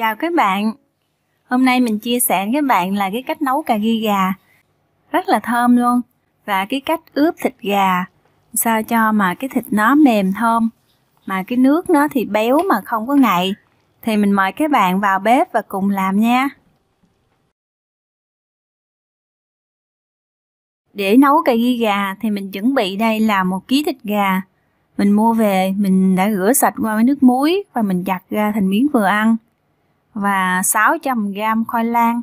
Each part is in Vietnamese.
Chào các bạn. Hôm nay mình chia sẻ với các bạn là cái cách nấu cà ri gà. Rất là thơm luôn. Và cái cách ướp thịt gà sao cho mà cái thịt nó mềm thơm mà cái nước nó thì béo mà không có ngậy. Thì mình mời các bạn vào bếp và cùng làm nha. Để nấu cà ri gà thì mình chuẩn bị đây là một ký thịt gà. Mình mua về, mình đã rửa sạch qua với nước muối và mình chặt ra thành miếng vừa ăn và 600g khoai lang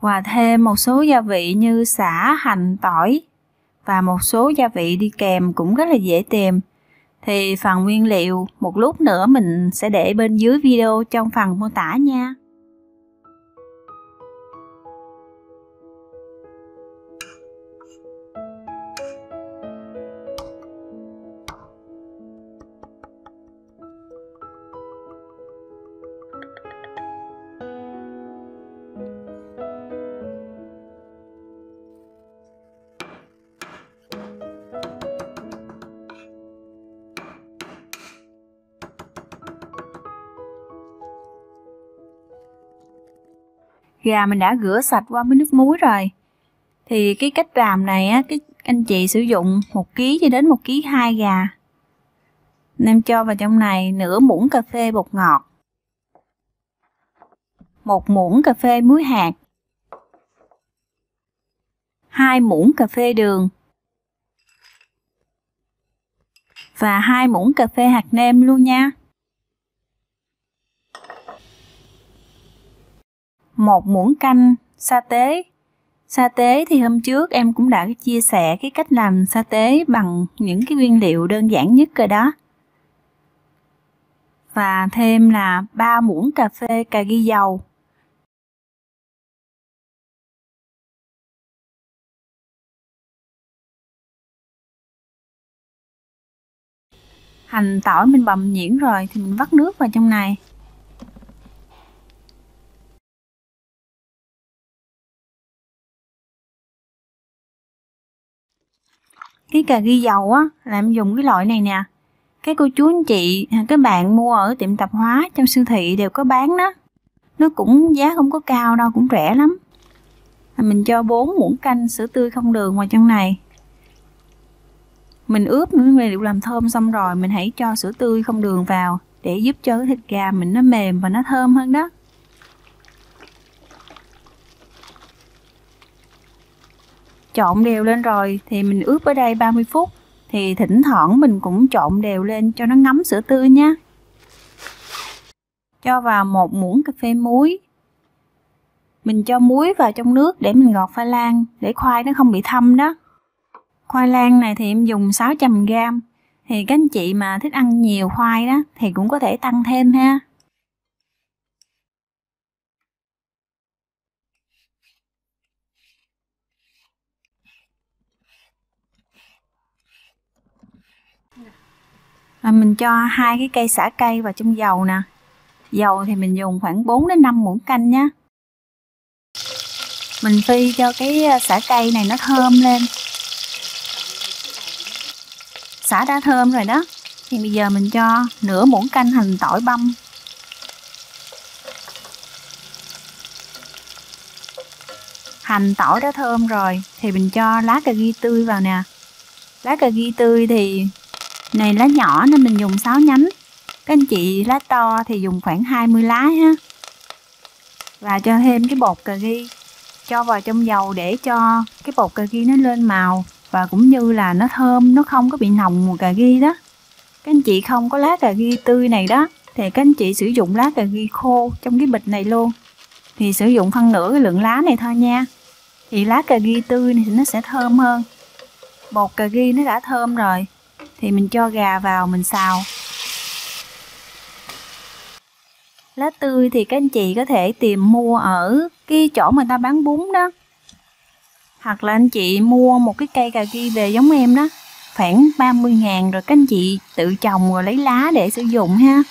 và thêm một số gia vị như xả, hành, tỏi và một số gia vị đi kèm cũng rất là dễ tìm. Thì phần nguyên liệu một lúc nữa mình sẽ để bên dưới video trong phần mô tả nha. Gà mình đã rửa sạch qua với nước muối rồi. Thì cái cách làm này á, cái anh chị sử dụng một ký cho đến một ký hai gà. Em cho vào trong này nửa muỗng cà phê bột ngọt, một muỗng cà phê muối hạt, hai muỗng cà phê đường và hai muỗng cà phê hạt nêm luôn nha. Một muỗng canh sa tế. Sa tế thì hôm trước em cũng đã chia sẻ cái cách làm sa tế bằng những cái nguyên liệu đơn giản nhất rồi đó. Và thêm là 3 muỗng cà phê, cà ri dầu. Hành tỏi mình bầm nhuyễn rồi thì mình vắt nước vào trong này. Cái cà ghi dầu á, là em dùng cái loại này nè. Cái cô chú anh chị các bạn mua ở tiệm tạp hóa trong siêu thị đều có bán đó. Nó cũng giá không có cao đâu, cũng rẻ lắm. Mình cho 4 muỗng canh sữa tươi không đường vào trong này. Mình ướp những nguyên liệu làm thơm xong rồi, mình hãy cho sữa tươi không đường vào để giúp cho cái thịt gà mình nó mềm và nó thơm hơn đó. Trộn đều lên rồi thì mình ướp ở đây 30 phút. Thì thỉnh thoảng mình cũng trộn đều lên cho nó ngấm sữa tươi nhé cho vào một muỗng cà phê muối. Mình cho muối vào trong nước để mình gọt khoai lang để khoai nó không bị thâm đó. Khoai lang này thì em dùng 600 g thì các anh chị mà thích ăn nhiều khoai đó thì cũng có thể tăng thêm ha. À, mình cho hai cái cây xả cây vào trong dầu nè. Dầu thì mình dùng khoảng 4 đến 5 muỗng canh nhé mình phi cho cái à, xả cây này nó thơm lên. Xả đã thơm rồi đó thì bây giờ mình cho nửa muỗng canh hành tỏi băm. Hành tỏi đã thơm rồi thì mình cho lá cà ri tươi vào nè. Lá cà ri tươi thì này lá nhỏ nên mình dùng 6 nhánh. Các anh chị lá to thì dùng khoảng 20 lá ha. Và cho thêm cái bột cà ri Cho vào trong dầu để cho cái bột cà ri nó lên màu. Và cũng như là nó thơm, nó không có bị nồng mùi cà ri đó. Các anh chị không có lá cà ri tươi này đó Thì các anh chị sử dụng lá cà ri khô trong cái bịch này luôn. Thì sử dụng phân nửa cái lượng lá này thôi nha. Thì lá cà ri tươi này thì nó sẽ thơm hơn. Bột cà ri nó đã thơm rồi thì mình cho gà vào, mình xào. Lá tươi thì các anh chị có thể tìm mua ở cái chỗ mà ta bán bún đó. Hoặc là anh chị mua một cái cây cà ri về giống em đó. Khoảng 30 ngàn rồi các anh chị tự trồng rồi lấy lá để sử dụng ha.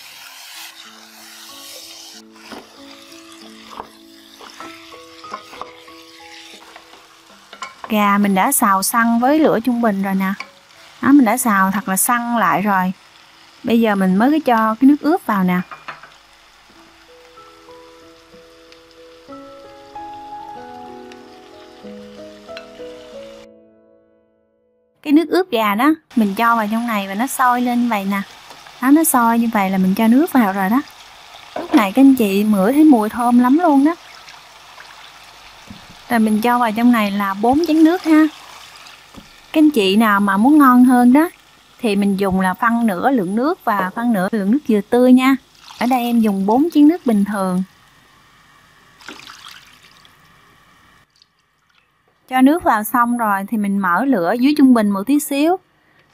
Gà mình đã xào xăng với lửa trung bình rồi nè đó, mình đã xào thật là săn lại rồi. Bây giờ mình mới cho cái nước ướp vào nè. Cái nước ướp gà đó, mình cho vào trong này và nó sôi lên như vậy nè. Đó, nó sôi như vậy là mình cho nước vào rồi đó. Lúc này các anh chị ngửi thấy mùi thơm lắm luôn đó. Rồi mình cho vào trong này là bốn chén nước ha các anh chị nào mà muốn ngon hơn đó, thì mình dùng là phân nửa lượng nước và phân nửa lượng nước dừa tươi nha. Ở đây em dùng 4 chén nước bình thường. Cho nước vào xong rồi thì mình mở lửa dưới trung bình một tí xíu.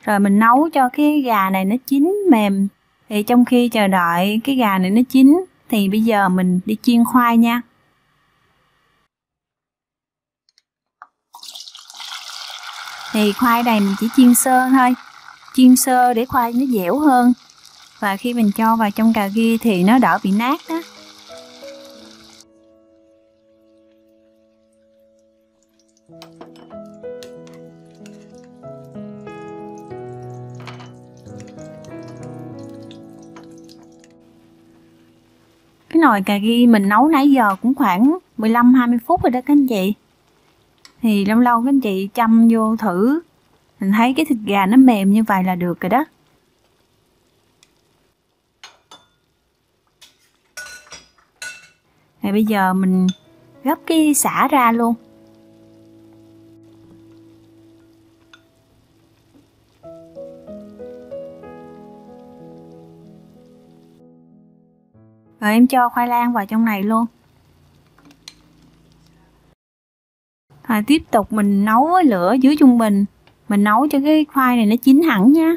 Rồi mình nấu cho cái gà này nó chín mềm. Thì trong khi chờ đợi cái gà này nó chín, thì bây giờ mình đi chiên khoai nha. Thì khoai này mình chỉ chiên sơ thôi. Chiên sơ để khoai nó dẻo hơn. Và khi mình cho vào trong cà ri thì nó đỡ bị nát đó. Cái nồi cà ri mình nấu nãy giờ cũng khoảng 15-20 phút rồi đó các anh chị thì lâu lâu các anh chị chăm vô thử. Mình thấy cái thịt gà nó mềm như vậy là được rồi đó. Thì bây giờ mình gấp cái xả ra luôn. Rồi em cho khoai lang vào trong này luôn. À, tiếp tục mình nấu với lửa dưới trung bình. Mình nấu cho cái khoai này nó chín hẳn nha.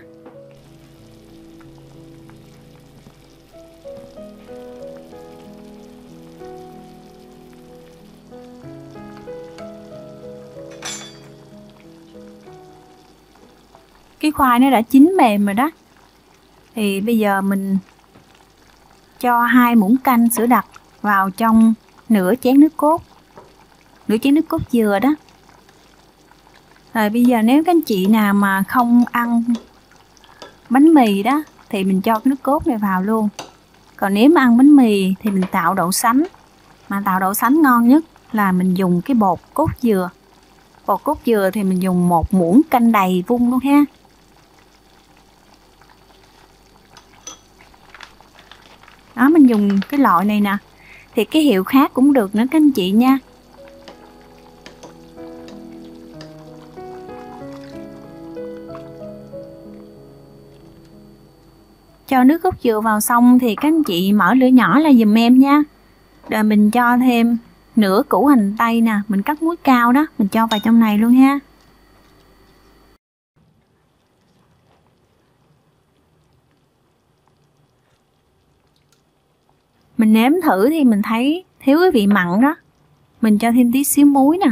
Cái khoai nó đã chín mềm rồi đó. Thì bây giờ mình cho hai muỗng canh sữa đặc vào trong nửa chén nước cốt nửa chén nước cốt dừa đó. Rồi bây giờ nếu các anh chị nào mà không ăn bánh mì đó, thì mình cho cái nước cốt này vào luôn. Còn nếu mà ăn bánh mì thì mình tạo đậu sánh. Mà tạo đậu sánh ngon nhất là mình dùng cái bột cốt dừa. Bột cốt dừa thì mình dùng một muỗng canh đầy vung luôn ha. Đó, mình dùng cái loại này nè. Thì cái hiệu khác cũng được nữa các anh chị nha. Cho nước cốt dừa vào xong thì các anh chị mở lửa nhỏ là dùm em nha. Rồi mình cho thêm nửa củ hành tây nè, mình cắt muối cao đó, mình cho vào trong này luôn ha. Mình nếm thử thì mình thấy thiếu cái vị mặn đó. Mình cho thêm tí xíu muối nè.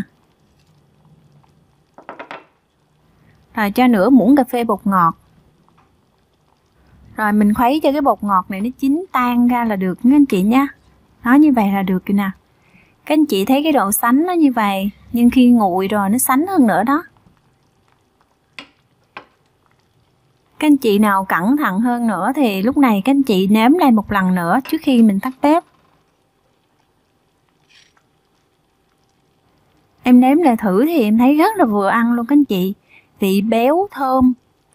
Rồi cho nửa muỗng cà phê bột ngọt rồi mình khuấy cho cái bột ngọt này nó chín tan ra là được nha anh chị nha nó như vậy là được rồi nè. Các anh chị thấy cái độ sánh nó như vậy, nhưng khi nguội rồi nó sánh hơn nữa đó. Các anh chị nào cẩn thận hơn nữa thì lúc này các anh chị nếm lại một lần nữa trước khi mình tắt bếp. Em nếm lại thử thì em thấy rất là vừa ăn luôn các anh chị. Vị béo thơm,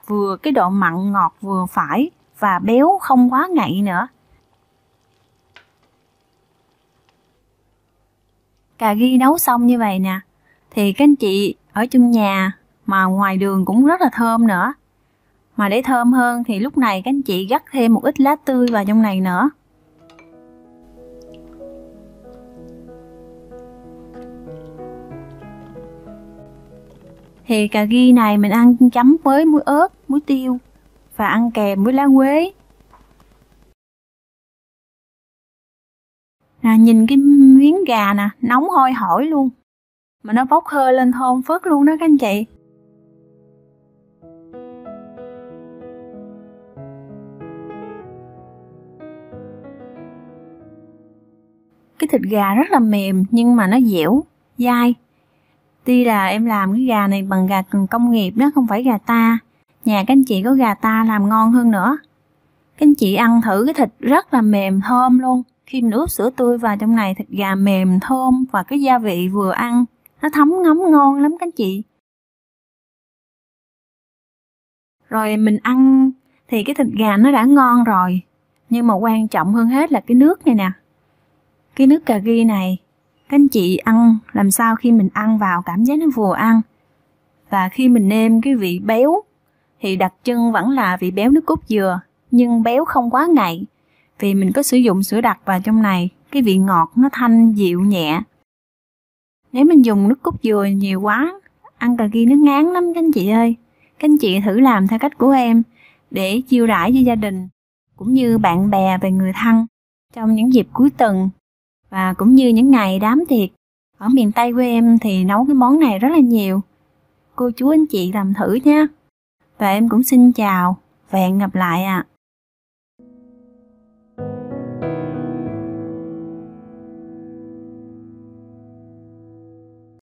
vừa cái độ mặn ngọt vừa phải và béo không quá ngậy nữa. Cà ri nấu xong như vậy nè, thì các anh chị ở trong nhà mà ngoài đường cũng rất là thơm nữa. Mà để thơm hơn thì lúc này các anh chị gắt thêm một ít lá tươi vào trong này nữa. Thì cà ri này mình ăn chấm với muối ớt, muối tiêu và ăn kèm với lá quế. À, nhìn cái miếng gà nè nóng hôi hổi luôn. Mà nó bốc hơi lên thơm phớt luôn đó các anh chị. Cái thịt gà rất là mềm nhưng mà nó dẻo dai. Tuy là em làm cái gà này bằng gà công nghiệp đó không phải gà ta nhà các anh chị có gà ta làm ngon hơn nữa. Các anh chị ăn thử cái thịt rất là mềm thơm luôn. Khi mình ướp sữa tươi vào trong này, thịt gà mềm thơm và cái gia vị vừa ăn, nó thấm ngấm ngon lắm các anh chị. Rồi mình ăn, thì cái thịt gà nó đã ngon rồi. Nhưng mà quan trọng hơn hết là cái nước này nè. Cái nước cà ri này, các anh chị ăn làm sao khi mình ăn vào cảm giác nó vừa ăn. Và khi mình nêm cái vị béo thì đặc trưng vẫn là vị béo nước cốt dừa, nhưng béo không quá ngậy vì mình có sử dụng sữa đặc vào trong này, cái vị ngọt nó thanh, dịu nhẹ nếu mình dùng nước cốt dừa nhiều quá, ăn cà ghi nó ngán lắm các anh chị ơi các anh chị thử làm theo cách của em, để chiêu đãi cho gia đình, cũng như bạn bè và người thân trong những dịp cuối tuần, và cũng như những ngày đám tiệc. Ở miền Tây quê em thì nấu cái món này rất là nhiều. Cô chú anh chị làm thử nha. Và em cũng xin chào và hẹn gặp lại ạ. À.